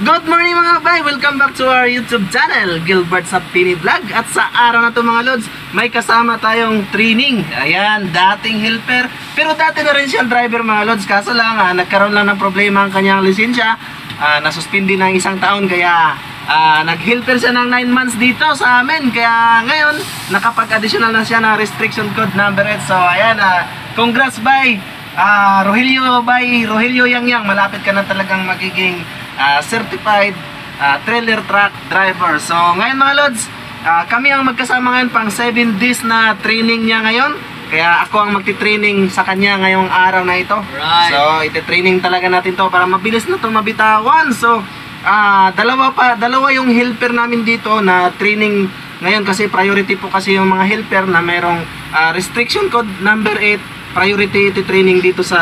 Good morning mga bay! Welcome back to our YouTube channel, Gilbert Sapini Vlog. At sa araw na to mga lods, may kasama tayong training. Ayan, dating helper. Pero dati na rin siyang driver mga lods. Kaso lang, ah, nagkaroon lang ng problema ang kanyang lisensya. Ah, nasuspindi ng isang taon kaya ah, nag-helper siya ng 9 months dito sa amin. Kaya ngayon, nakapag-additional na siya ng restriction code number 8. So ayan, ah, congrats bay! Ah, Rogelio by Rogelio Yang, malapit ka na talagang magiging ah, certified ah, trailer truck driver. So, ngayon mga lods, ah, kami ang magkasama ngayon pang 7 days na training niya ngayon. Kaya ako ang magti-training sa kanya ngayong araw na ito. Right. So, iti-training talaga natin to para mabilis na to mabitawan. So, ah, dalawa pa, dalawa yung helper namin dito na training ngayon kasi priority po kasi yung mga helper na mayroong ah, restriction code number 8 priority training dito sa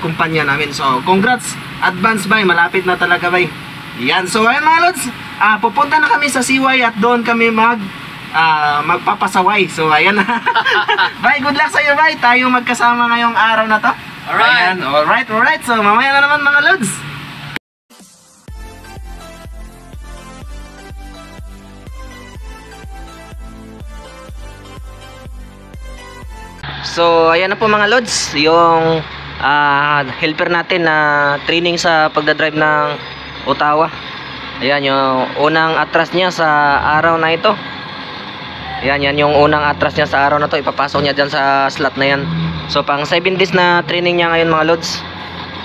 kumpanya namin. So, congrats advance bay, malapit na talaga bay. Yan. So, ayun mga lods, ah, pupunta na kami sa Siway at doon kami mag ah, magpapasaway. So, ayan bay, good luck sa iyo bay. Tayo magkasama ngayong araw na to. Alright. Ayan, alright, alright. So, mamaya na naman mga lods. So, ayan na po mga lods, yung ah, helper natin na training sa pagdadrive ng Ottawa. Ayan, yung unang atras niya sa araw na ito. Ayan, yan yung unang atras niya sa araw na to. Ipapasok niya dyan sa slot na yan. So, pang 7 days na training niya ngayon mga lods.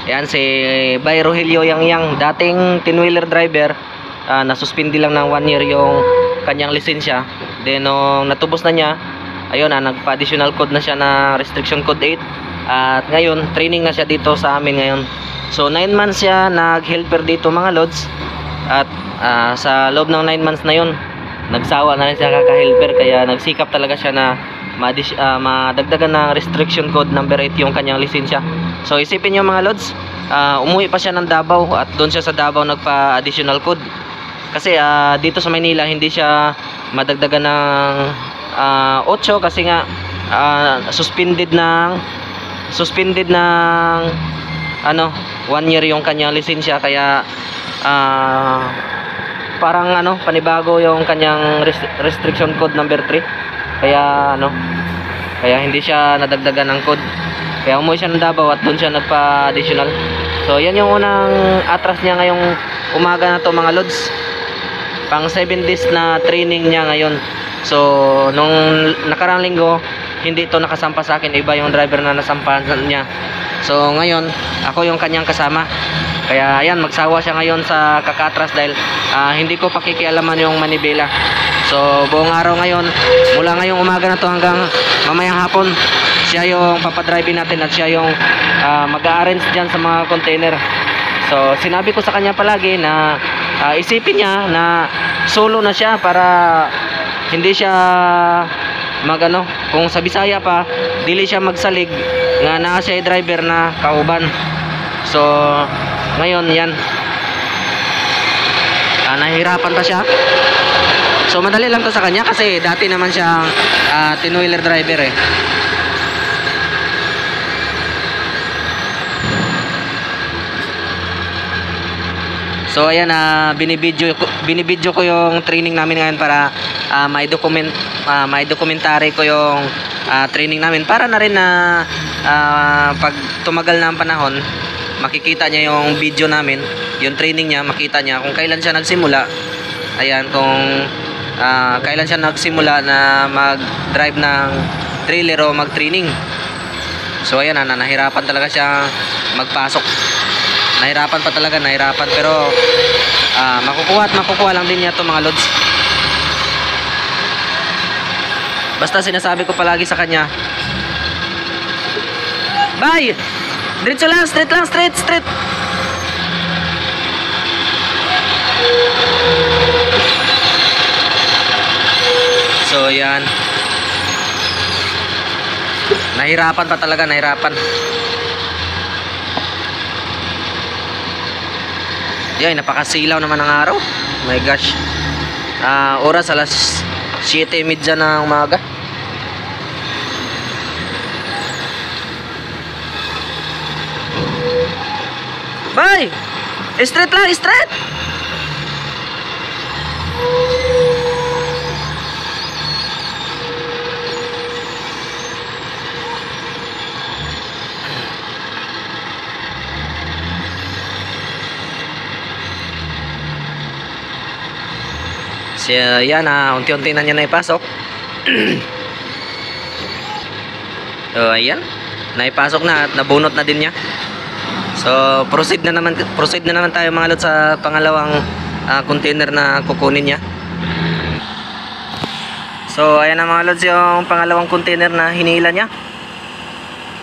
Ayan, si Bay Rogelio Yang Yang, dating tin-wheeler driver. ah, nasuspindi lang ng 1 year yung kanyang lisensya. Then, nung natubos na niya, ayun na nagpa-additional code na siya na restriction code 8 at ngayon training na siya dito sa amin ngayon. So 9 months siya nag-helper dito mga lods. At ah, sa loob ng 9 months na yun nagsawa na rin siya kaka-helper. Kaya nagsikap talaga siya na ah, madagdagan ng restriction code number 8 yung kanyang lisensya. So isipin nyo mga lods ah, umuwi pa siya ng Davao at doon siya sa Davao nagpa-additional code. Kasi ah, dito sa Maynila hindi siya madagdagan ng ah, 8 kasi nga ah, suspended ng suspended ng ano 1 year yung kanyang lisensya. Kaya ah, parang ano panibago yung kanyang rest- restriction code number 3 kaya ano kaya hindi siya nadagdagan ng code. Kaya umuwi siya ng Davao at doon siya nagpa-additional. So yan yung unang atras niya ngayong umaga na to mga lods. Pang 7 days na training niya ngayon. So nung nakarang linggo hindi ito nakasampa sa akin iba yung driver na nasampahan niya. So ngayon ako yung kanyang kasama. Kaya ayan magsawa siya ngayon sa kakatras dahil ah, hindi ko pakikialaman yung manibela. So buong araw ngayon mula ngayong umaga na to hanggang mamayang hapon siya yung papadriving natin at siya yung ah, mag-arrange dyan sa mga container. So sinabi ko sa kanya palagi na ah, isipin niya na solo na siya para hindi siya magano kung sa Bisaya pa dili siya magsalig nga naa siya driver na kauban. So ngayon yan. Ah, nahihirapan pa siya. So madali lang to sa kanya kasi dati naman siyang ah, tin-wheeler driver eh. So ayan na binibidyo ko binibidyo ko yung training namin ngayon para ah, may document ah, may documentary ko yung ah, training namin para na rin na ah, pag tumagal na ang panahon makikita niya yung video namin yung training niya makita niya kung kailan siya nagsimula. Ayan kung ah, kailan siya nagsimula na mag-drive ng trailer o mag-training. So ayan na nahirapan talaga siya magpasok. Nahirapan pa talaga nahirapan. Pero ah, makukuha at makukuha lang din niya to mga lods basta sinasabi ko palagi sa kanya. Bye! Diretso lang straight lang straight straight so yan. Nahirapan pa talaga nahirapan. Yan, napakasilaw naman ng araw. My gosh. Ah, oras alas 7:30 ng umaga. Bay! Straight lang, straight! So, yan, ah, unti-unti na niya na ipasok. so, ayan. Naipasok na at nabunot na din niya. So, proceed na naman proceed na naman tayo mga lods sa pangalawang ah, container na kukunin niya. So, ayan na mga lods yung pangalawang container na hinila niya.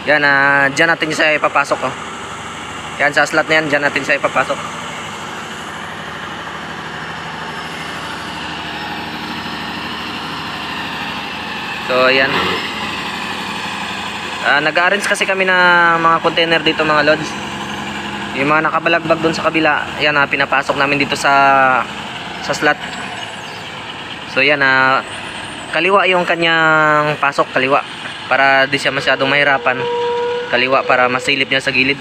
Yan, ah, dyan natin siya ipapasok. Oh. Yan, sa slot na yan, dyan natin siya ipapasok. So, ayan. Ah, nag-arrange kasi kami na mga container dito mga lods. Yung mga nakabalagbag doon sa kabila, yan ah, pinapasok namin dito sa sa slot. So yan ah, kaliwa yung kanyang pasok, kaliwa. Para di siya masyadong mahirapan. Kaliwa para masilip niya sa gilid.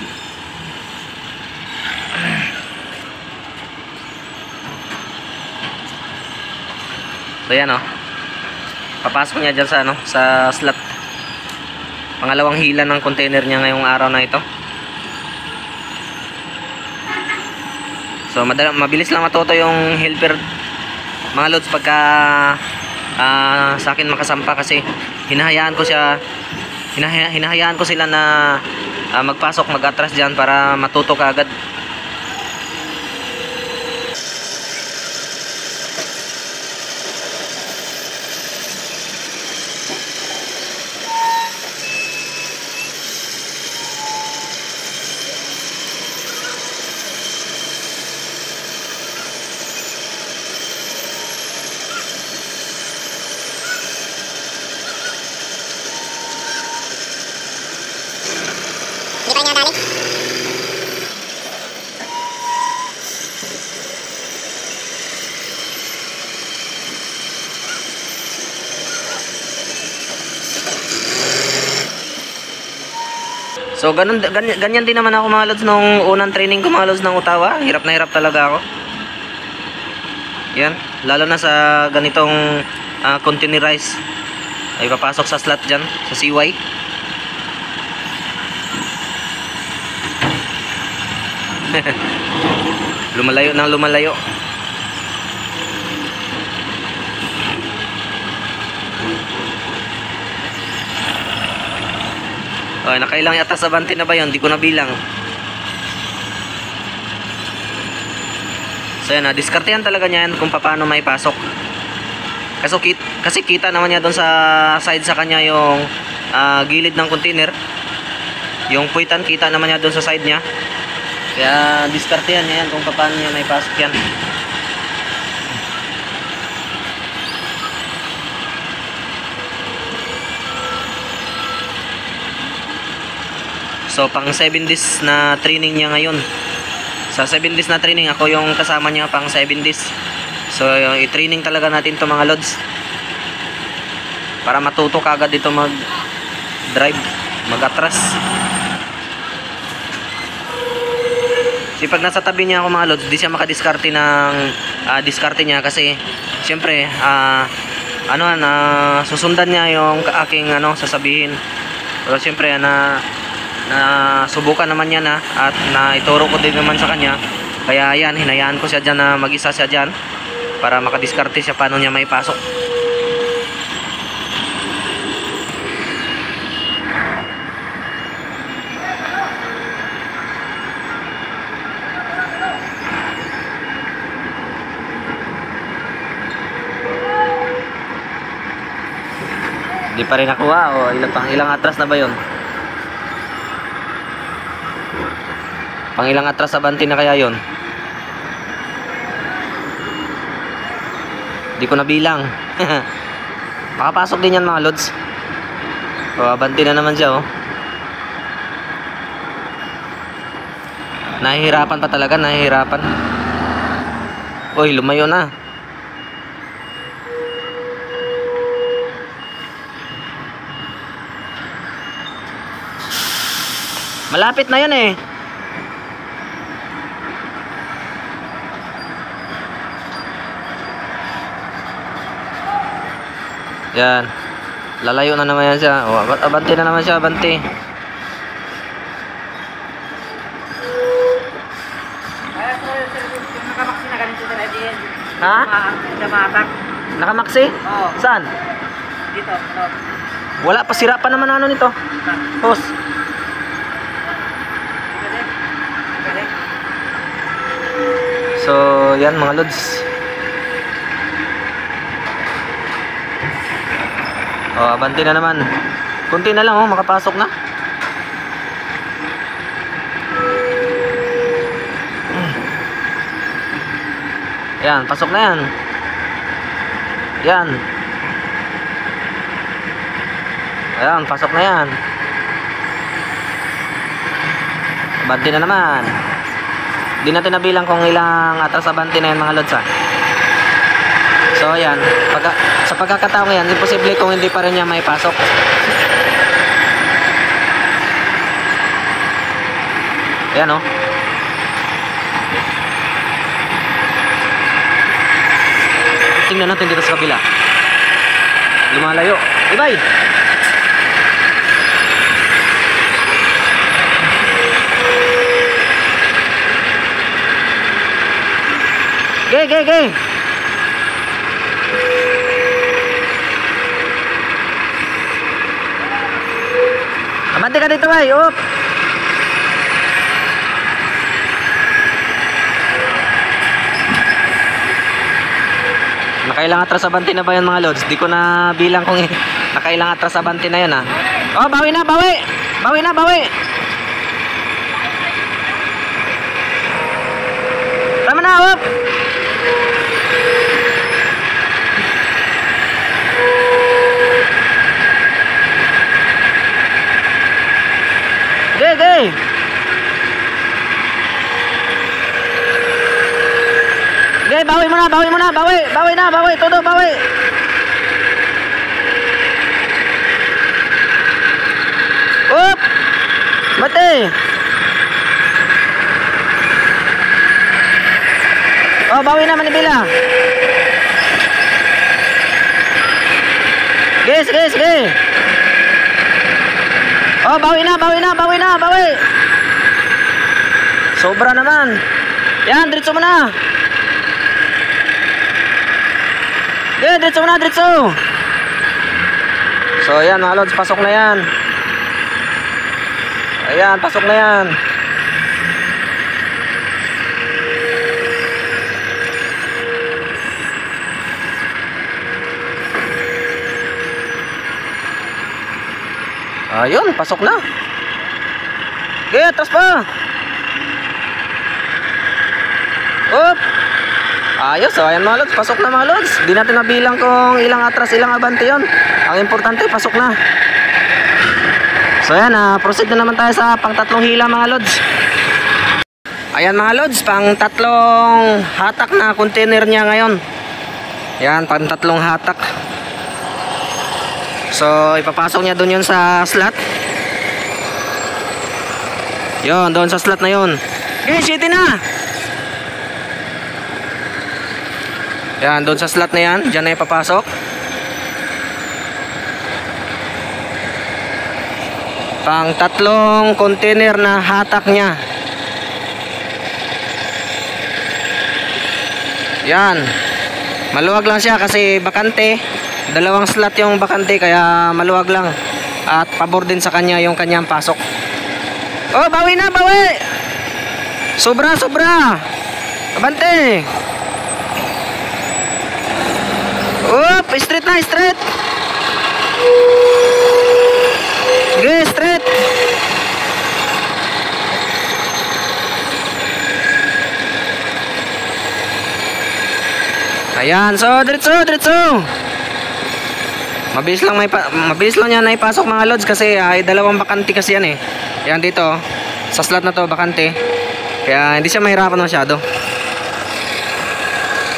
So yan oh. Papasok niya dyan sa ano, sa slot. Pangalawang hila ng container niya ngayong araw na ito. So madala, mabilis lang matuto yung helper mga loads pagka ah, sa akin makasampa kasi hinahayaan ko siya hinahaya, hinahayaan ko sila na ah, magpasok mag-atras diyan para matuto ka agad. Hindi nadali. So ganun, ganyan, ganyan din naman ako mga lods nung unang training ko mga lods ng Utawa. Hirap na hirap talaga ako. Yan, lalo na sa ganitong uh, containerized ay papasok sa slot dyan, sa CY. lumalayo ng lumalayo. Okay, nakailang yata sa banti na ba yun? Hindi ko nabilang. So yan, diskartehan talaga niyan kung paano may pasok. Kasi, kit, kasi kita naman niya doon sa side sa kanya yung ah, gilid ng container. Yung puwitan, kita naman niya doon sa side niya. Kaya diskartehan niya yan kung paano niya may pasok yan. So pang 7 days na training niya ngayon. Sa 7 days na training ako yung kasama niya pang 7 days. So i-training talaga natin to mga lods. Para matuto ka agad dito mag drive, mag-atras. Kasi pag nasa tabi niya ako mga lods, di siya makadiskarte ng ah, diskarte niya kasi syempre ah, ano na susundan niya yung aking ano sasabihin. Pero syempre na na subukan naman niya na at na ituro ko din naman sa kanya kaya yan hinayaan ko siya dyan na mag isa siya dyan para makadiskarte siya paano niya may Hindi pa rin nakuha o ilang pang ilang atras na ba 'yon? Pang ilang atras sa banti na kaya 'yon? Hindi ko nabilang. Makapasok din yan mga lods. O, abanti na naman siya oh. Nahihirapan pa talaga, nahihirapan. Uy, lumayo na. Malapit na yan eh. Yan. Lalayo na naman yan siya. O, ab- abante na naman siya, abante. Ha? Nakamaksi? Oo. Saan? Dito. Wala pa sira pa naman ano nito. Hose. So, yan mga lods. Oh, abanti na naman. Kunti na lang oh, makapasok na. Hmm. Yan, pasok na yan. Yan. Ayan, pasok na yan. Abanti na naman. Di natin nabilang kung ilang atras abante na yan mga lods ah. So ayan, pagka, sa pagkakataong yan, imposible kung hindi pa rin niya may pasok. Ayan oh. Tingnan natin dito sa kabila. Lumalayo. Ibay! Ge, ge, ge! Abante ka dito, bay. Up. Nakailang atras abante na ba yan mga lods? Di ko na bilang kung nakailang atras abante na yan ha. Oh, bawi na, bawi! Bawi na, bawi! Tama na, up! Ge! Ge, bawi mo na, bawi mo na, bawi! Bawi na, bawi! Todo, bawi! Up! Bate! Oh, bawi na, manibila! Ge, sige, sige! Oh, bawi na, bawi na, bawi na, bawi. Sobra naman. Yan, diretso mo na. Yan, diretso mo na, diretso. So, yan mga lods, pasok na yan. Ayan, pasok na yan. Ayun, pasok na. Okay, atras pa. Up. Ayos, so ayan mga lods, pasok na mga lods. Di natin nabilang kung ilang atras, ilang abante yon. Ang importante, pasok na. So ayan, ah, proceed na naman tayo sa pang tatlong hila mga lods. Ayan mga lods, pang tatlong hatak na container niya ngayon. Yan, pang tatlong hatak. So, ipapasok niya doon yun sa slot. Yon, doon sa slot na yun. Okay, shitty na! Yan, doon sa slot na yan. Diyan na ipapasok. Pang tatlong container na hatak niya. Yan. Maluwag lang siya kasi bakante. Dalawang slot yung bakante kaya maluwag lang. At pabor din sa kanya yung kanyang pasok. Oh, bawi na, bawi! Sobra, sobra! Abante! Up, straight na, straight! Okay, straight! Ayan, so diretso, diretso. Mabilis lang may mabilis lang yan na ipasok mga lods kasi ay dalawang bakante kasi yan eh. Yan dito, sa slot na to bakante. Kaya hindi siya mahirapan masyado.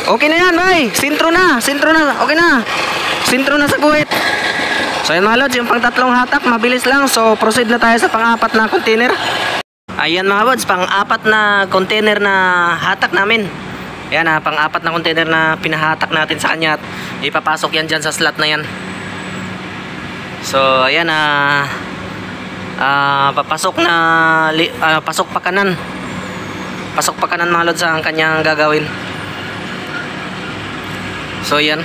Okay na yan, bay. Sintro na, sintro na. Okay na. Sintro na sa guhit. So yan mga lods, yung pang tatlong hatak, mabilis lang. So proceed na tayo sa pang-apat na container. Ayan mga lods, pang-apat na container na hatak namin. Ayan ah, pang-apat na container na pinahatak natin sa kanya at ipapasok yan dyan sa slot na yan. So ayan ah, ah, papasok na, ah, pasok pa kanan. Pasok pa kanan mga lods ang kanyang gagawin. So yan.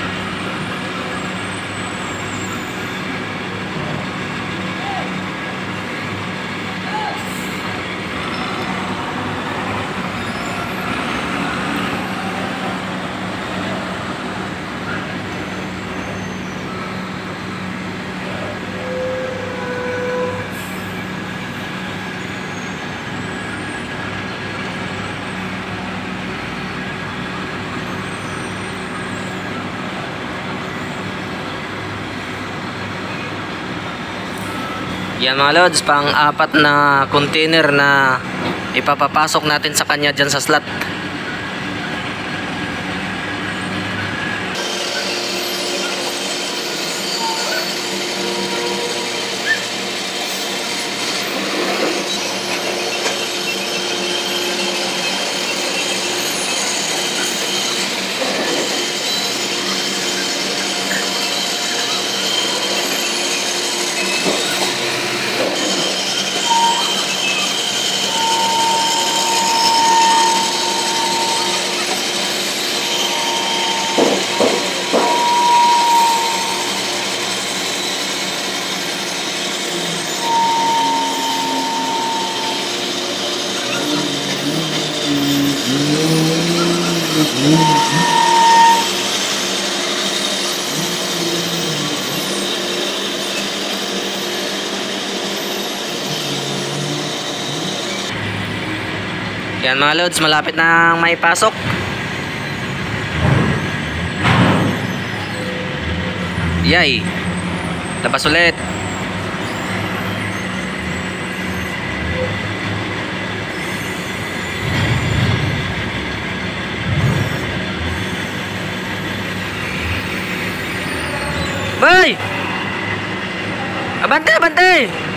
Yan mga lods, pang apat na container na ipapapasok natin sa kanya dyan sa slot. Yan mga lods, malapit na may pasok. Yay. Labas ulit. Bay! Abante, abante!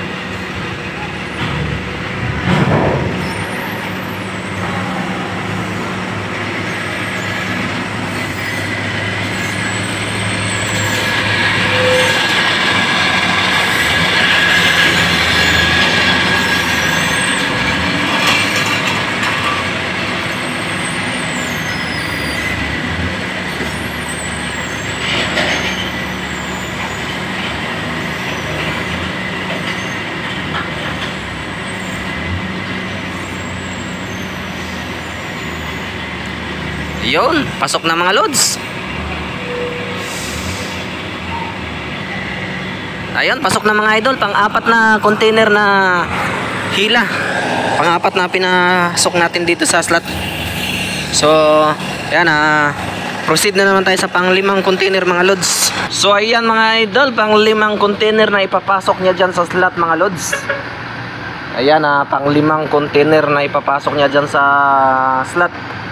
Yun, pasok na mga loads. Ayun, pasok na mga idol, pang-apat na container na hila. Pang-apat na pinasok natin dito sa slot. So, ayan ah, proceed na naman tayo sa pang-limang container mga loads. So, ayan mga idol, pang-limang container na ipapasok niya dyan sa slot mga loads. Ayan ah, pang-limang container na ipapasok niya dyan sa slot.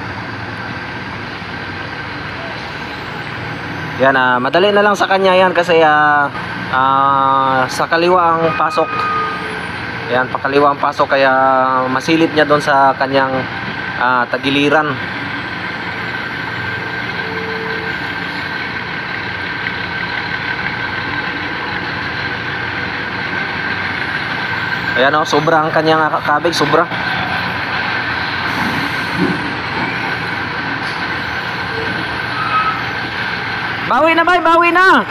Yan, ah, madali na lang sa kanya yan kasi ah, ah, sa kaliwa ang pasok. Yan, pakaliwa ang pasok kaya masilip niya doon sa kanyang ah, tagiliran. Ayan o, sobra ang kanyang kabig, sobra. Bawi na bay, bawi na.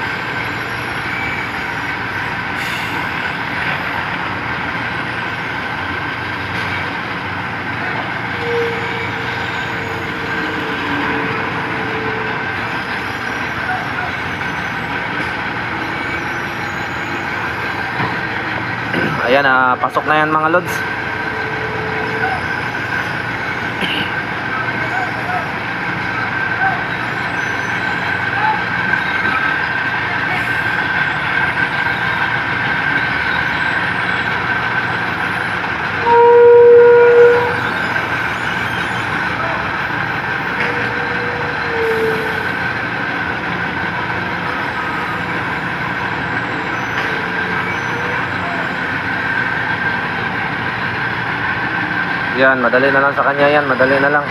Ayan, ah, pasok na yan mga lods. Yan, madali na lang sa kanya yan, madali na lang.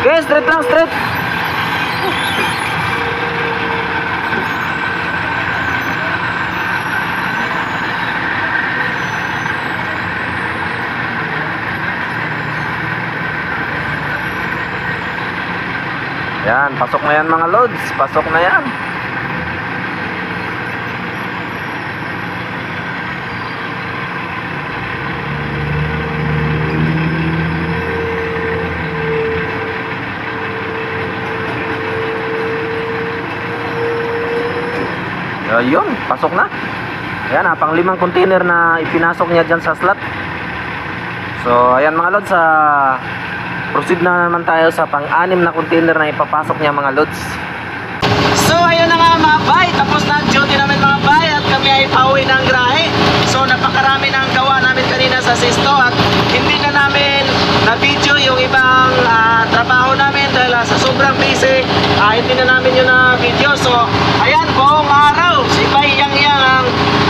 Okay, straight lang, straight. Pasok na yan mga loads. Pasok na yan. Ayun, pasok na. Ayan, ah, pang limang container na ipinasok niya dyan sa slot. So, ayan mga lods, ah, proceed na naman tayo sa pang-anim na container na ipapasok niya mga lods. So, ayun na nga mga bay, tapos na duty namin mga bay at kami ay pauwi ng grahe. So, napakarami na ang gawa namin kanina sa Sisto at hindi na namin na-video yung ibang ah, trabaho namin dahil ah, sa sobrang busy, ah, hindi na namin yun na-video. So, ayan, buong araw, si Bay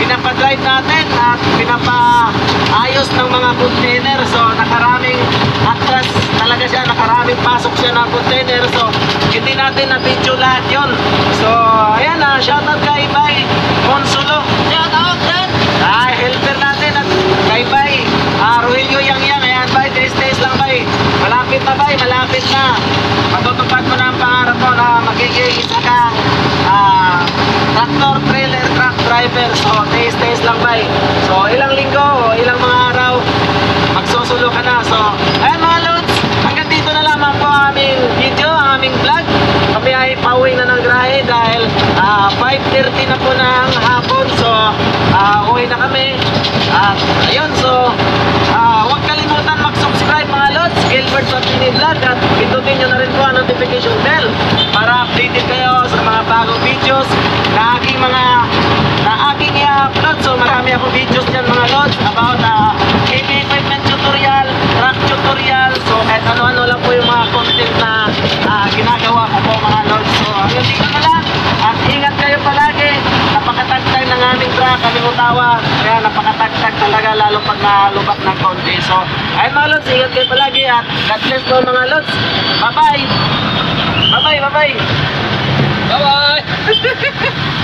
pinapadrive natin at pinapaayos ng mga container. So, nakaraming atras talaga siya, nakaraming pasok siya ng container. So, hindi natin na-video lahat yon. So, ayan na, shoutout kay Bay Consulo. Shoutout din! Ay, helper natin at kay Bay ah, Rogelio Yang Yang. Ayan, Bay, taste-taste lang, Bay. Malapit na, Bay, malapit na. Matutupad mo na ang pangarap mo na magiging isa kang ah, tractor, trailer, truck driver. So, taste-taste lang, Bay. So, ilang linggo o ilang mga araw, magsusulo ka na. So, ayan mga loads, hanggang dito na lamang po ang aming video, ang aming vlog. Kami ay pauwi na ng grahe dahil ah, 5.30 na po ng hapon. So, ah, uwi na kami. At ayun, so, huwag kalimutan mag-subscribe mga lods, Gilbert sa Pini Vlog at pindutin nyo na rin po ang notification bell para updated kayo sa mga bagong videos na aking mga na aking i-upload. So marami ako videos dyan mga lods about uh, KB equipment tutorial, truck tutorial. So kahit ano-ano lang po yung mga content na ah, ginagawa ko po mga lods. So hanggang dito na lang. At ingat kayo palagi. Napakatagtag ng aming truck, aming utawa. Kaya napakatagtag talaga lalo pag nalubak ng konti. So ayun mga lods, ingat kayo palagi at God bless po mga lods. Bye-bye! Bye-bye, bye-bye! Bye-bye!